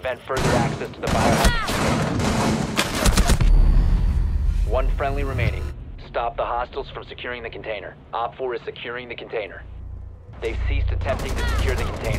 prevent further access to the biohazard One friendly remaining. Stop the hostiles from securing the container. Op 4 is securing the container. They've ceased attempting to secure the container.